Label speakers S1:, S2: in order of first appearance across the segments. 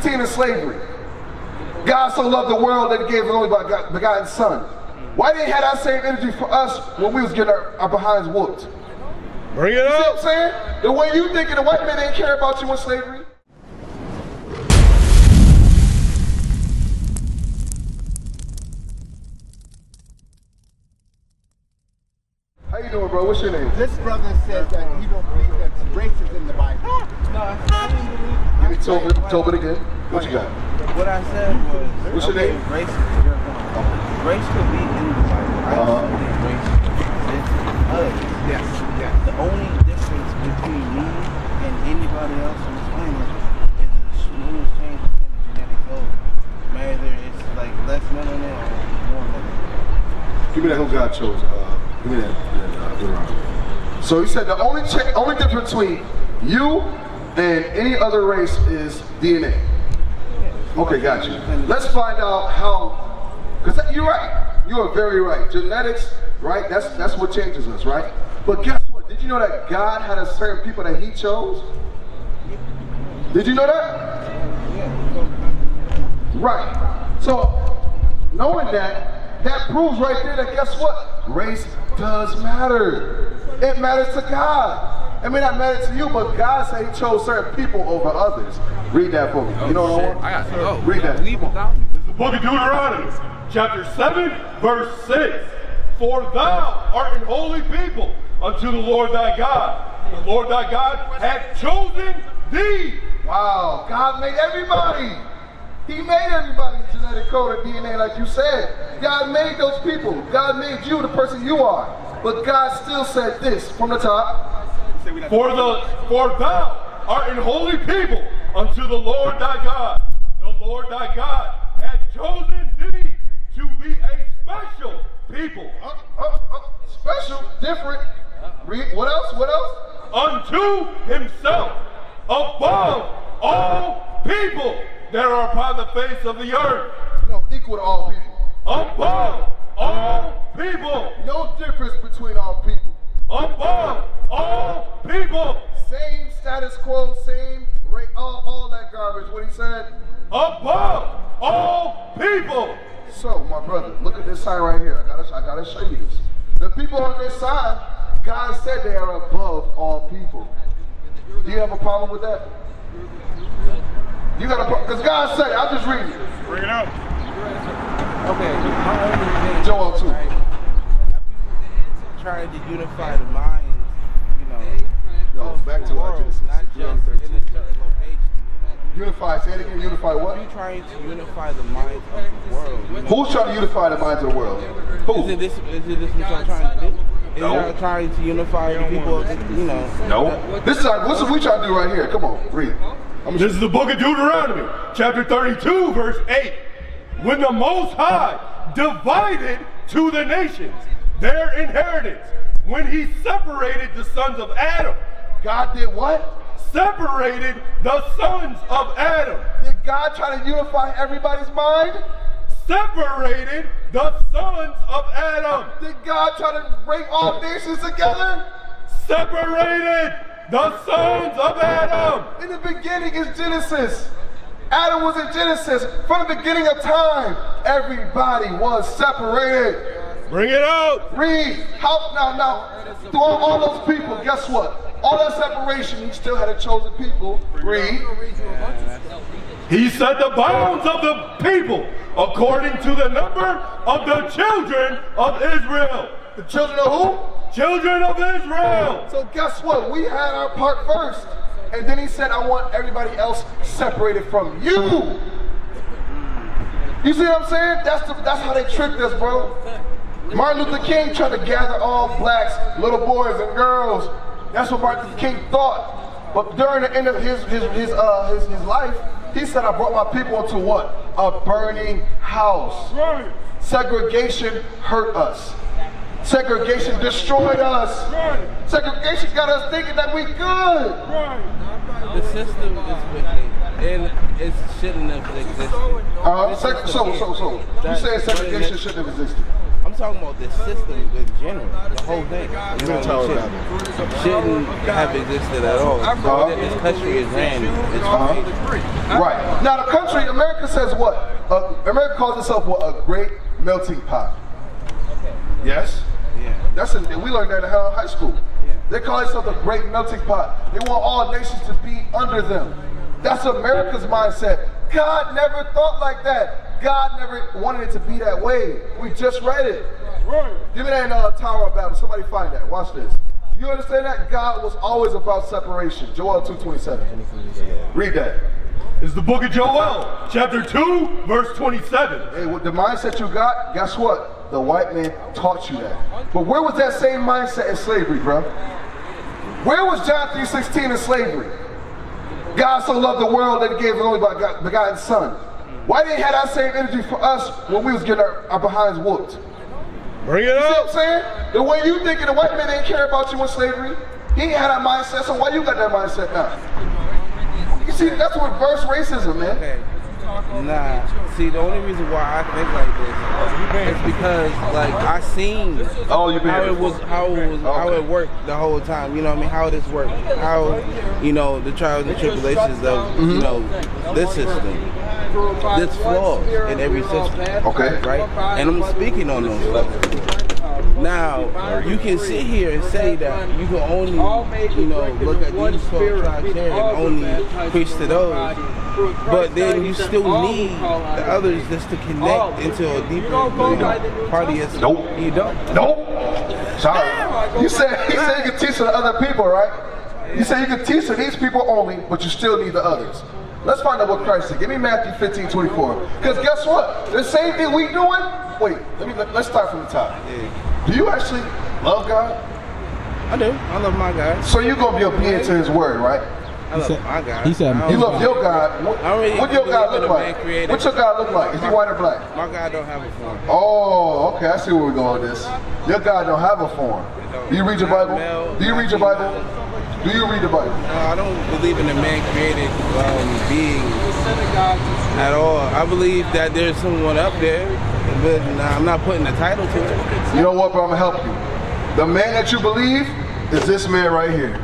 S1: 16 in slavery. God so loved the world that he gave his only begotten son. Why didn't he have that same energy for us when we was getting our, our behinds whooped?
S2: Bring it
S1: You see what
S2: up.
S1: I'm saying? The way you thinking the white man didn't care about you in slavery? How you doing, bro? What's your name?
S3: This brother says that he don't believe that race is in the Bible.
S4: No, I didn't.
S1: Give me Tobin, Tobin again. What you got?
S4: What I said was,
S1: What's your
S4: okay,
S1: name?
S4: race, race could be in the Bible. I
S1: Uh-huh.
S4: don't think race exists in others.
S3: Yes, yes.
S4: The only difference between me and anybody else on this planet is a smooth change within the genetic code. Whether it's like less melanin or more melanin.
S1: Give me that who God chose. Uh, give me that, that uh, Deuteronomy. So he said the only cha- only difference between you and any other race is DNA. Okay, got you. Let's find out how. Because you're right. You are very right. Genetics, right? That's that's what changes us, right? But guess what? Did you know that God had a certain people that He chose? Did you know that? Right. So, knowing that, that proves right there that guess what? Race does matter. It matters to God. It may not matter to you, but God said He chose certain people over others. Read that for me. You know what I want?
S5: I got oh, to.
S1: Read that.
S5: Leave without me.
S2: The book of Deuteronomy, chapter 7, verse 6. For thou art an holy people unto the Lord thy God. The Lord thy God hath chosen thee.
S1: Wow, God made everybody. He made everybody's genetic code and DNA, like you said. God made those people. God made you the person you are. But God still said this from the top.
S2: For the for thou art an holy people unto the Lord thy God. The Lord thy God hath chosen thee to be a special people
S1: Uh, uh, uh, special, different. Read, what else? What else?
S2: unto himself above all people that are upon the face of the earth.
S1: No, equal to all people.
S2: Above all people.
S1: No difference between all people.
S2: Above all people.
S1: Same status quo, same rate, all, all that garbage. What he said.
S2: Above all people.
S1: So, my brother, look at this sign right here. I gotta, I gotta show you this. The people on this sign, God said they are above all people. Do you have a problem with that? You got a problem? Because God said it. I'm just reading it.
S2: Bring it out.
S4: Okay, my only thing,
S1: Joel too.
S4: right, trying to unify the minds, you know,
S1: No,
S4: of
S1: back
S4: the
S1: to
S4: world,
S1: Genesis.
S4: not just in a certain location. You know what
S1: Unify. Say it again. Unify
S4: I mean?
S1: what?
S4: You trying to unify the minds of the world. You know?
S1: Who's trying to unify the minds of the world?
S4: Is
S1: Who?
S4: it this? Is it this what y'all trying to do? Is
S1: No.
S4: y'all trying to unify the people you know?
S1: No. This is our, what's what we trying to do right here. Come on, read.
S2: This is the book of Deuteronomy, chapter 32, verse 8. When the Most High divided to the nations their inheritance, when he separated the sons of Adam,
S1: God did what?
S2: separated the sons of Adam,
S1: Did God try to unify everybody's mind?
S2: separated the sons of Adam,
S1: Did God try to bring all nations together?
S2: separated the sons of Adam.
S1: In the beginning is Genesis. Adam was in Genesis. From the beginning of time, everybody was separated.
S2: Bring it out.
S1: Read. How now now through all, all those people, guess what? All that separation, he still had a chosen people. Read.
S2: He set the bounds of the people according to the number of the children of Israel.
S1: The children of who?
S2: Children of Israel.
S1: So guess what? We had our part first. And then he said, I want everybody else separated from you. You see what I'm saying? That's the, that's how they tricked us, bro. Martin Luther King tried to gather all blacks, little boys and girls. That's what Martin Luther King thought. But during the end of his his his uh his, his life, he said, I brought my people into what? A burning house.
S2: Right.
S1: Segregation hurt us. Segregation destroyed us.
S2: Right.
S1: Segregation got us thinking that we good.
S2: Right.
S4: The system is wicked, and it shouldn't have existed.
S1: Uh,
S4: This
S1: seg- so, so, so. You
S4: that-
S1: saying
S4: what is
S1: segregation shouldn't have existed?
S4: I'm I'm talking about the system in general, the whole thing. You know,
S1: Tower
S4: it shouldn't, shouldn't have existed at all.
S1: Uh-huh.
S4: This country is ran, it's uh
S1: Right. Now the country, America says what? Uh, America calls itself what? A great melting pot. Yes? That's in, we learned that in high high school. They call themselves a great melting pot. They want all nations to be under them. That's America's mindset. God never thought like that. God never wanted it to be that way. We just read it. Give me that in uh, Tower of Babel. Somebody find that. Watch this. You understand that? God was always about separation. Joel 2.27. Read that.
S2: It's the book of Joel, chapter 2, verse 27.
S1: Hey, with the mindset you got, guess what? The white man taught you that. But where was that same mindset in slavery, bro? Where was John 3.16 in slavery? God so loved the world that he gave his only begot- begotten son. Why didn't he have that same energy for us when we was getting our, our behinds whooped?
S2: Bring it you
S1: See what I'm saying? The way you thinking the white man didn't care about you in slavery, he ain't had that mindset, so why you got that mindset now? You see, that's reverse racism, man.
S4: Okay. Nah. See, the only reason why I think like this is because, like, I seen
S1: Oh, you
S4: how it was, how it was, how it worked the whole time. You know what I mean? How this worked, how you know the trials and tribulations of
S1: Mm-hmm.
S4: you know this system, this flaws in every system.
S1: Okay.
S4: Right. And I'm speaking on those flaws. Now, you can sit here and say that you can only, you know, look at these 12 tribes here and only preach to those. But then you still need the others just to connect into a deeper you know, party. As
S1: Nope.
S4: You don't.
S1: Nope. Sorry. You said he said you can teach to the other people, right? You said you can teach to these people only, but you still need the others. Let's find out what Christ said. Give me Matthew 15, 24. Because guess what? The same thing we doing. Wait, let me let, us start from the top. Do you actually love God?
S4: I do. I love my God.
S1: So you're gonna be obedient to His word, right?
S4: I love
S5: said-
S4: my God.
S5: he said-
S4: I
S1: You love your God. What,
S4: I don't really
S1: what your God look like?
S4: created-
S1: What's your God look like? Is he white or black?
S4: My God don't have a form.
S1: Oh, okay. I see where we're going with this. Your God don't have a form. Do you read your Bible? Do you read your Bible? Do you read the Bible?
S4: No, I don't believe in a man created um, being at all. I believe that there's someone up there, but nah, I'm not putting a title to it.
S1: You know what, bro? I'm gonna help you. The man that you believe is this man right here.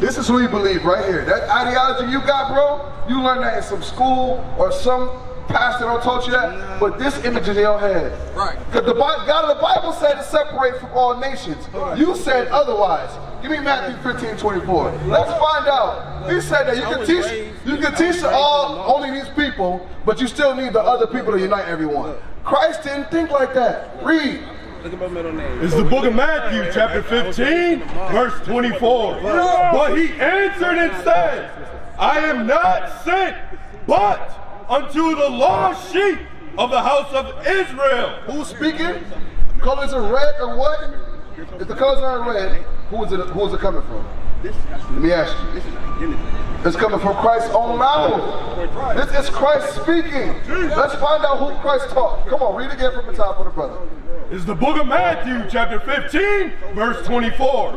S1: This is who you believe right here. That ideology you got, bro, you learned that in some school or some pastor don't taught you that, but this image is in your head. Right. Because the God of the Bible said to separate from all nations. You said otherwise. Give me Matthew 15, 24. Let's find out. He said that you can teach you can teach
S4: raised
S1: to
S4: in
S1: all only these people, but you still need the other people to unite everyone. Christ didn't think like that. Read.
S4: Look at my middle name.
S2: It's the book of Matthew, chapter 15, verse 24. But he answered and said, I am not sent, but unto the lost sheep of the house of Israel.
S1: Who's speaking? Colors are red or what? If the colors aren't red, who is it? Who is it coming from? Let me ask you. This It's coming from Christ's own mouth. This is Christ speaking. Let's find out who Christ taught. Come on, read again from the top of the brother.
S2: It's the book of Matthew, chapter 15, verse 24.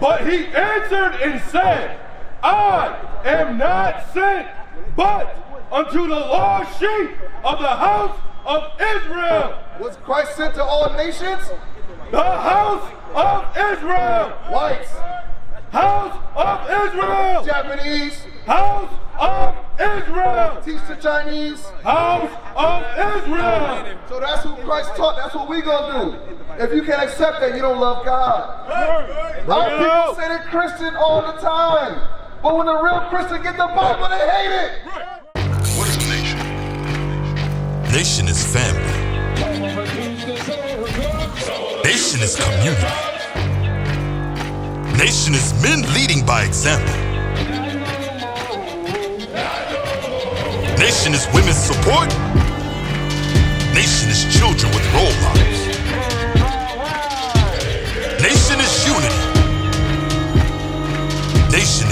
S2: But he answered and said, I am not sent, but unto the lost sheep of the house of Israel.
S1: Was Christ sent to all nations?
S2: The house of Israel.
S1: Whites,
S2: House of Israel.
S1: Japanese,
S2: House of Israel.
S1: teach the Chinese.
S2: House of Israel.
S1: So that's who Christ taught. That's what we gonna do. If you can't accept that, you don't love God.
S2: Bring
S1: Our
S2: it
S1: people say they're Christian all the time. But when the real Christian get the Bible, they hate it.
S6: What is a nation? Nation is family. Nation is community. Nation is men leading by example. Nation is women's support. Nation is children with role models. Nation is unity. Nation